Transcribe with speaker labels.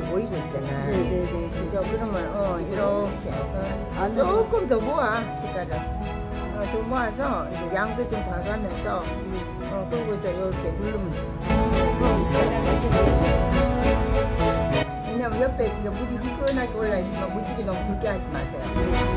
Speaker 1: 모이고 있잖아.
Speaker 2: 네네네.
Speaker 1: 그죠? 그러면 뭐, 어 이렇게 어,
Speaker 2: 안
Speaker 1: 조금 더 모아 색깔을 어, 더 모아서 이제 양도 좀 봐가면서 어 그리고서 이렇게 누르면 되지. 어, 왜냐면 옆에 지금 물이 미끈하게 올라 있으면 물줄기 너무 굵게 하지 마세요.